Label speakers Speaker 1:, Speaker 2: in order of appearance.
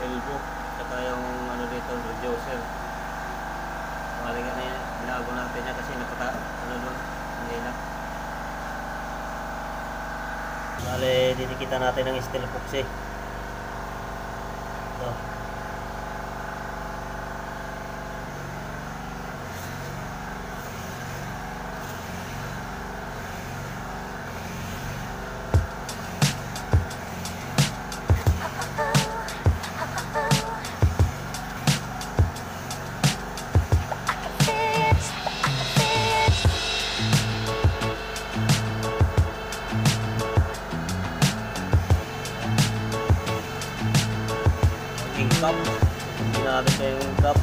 Speaker 1: elbow saka yung ano dito reducer bali nga na yan binago natin yan kasi napata ano doon hindi na. Bali dinikita natin ng steel epoxy eh. ito. Grabe kayong cup.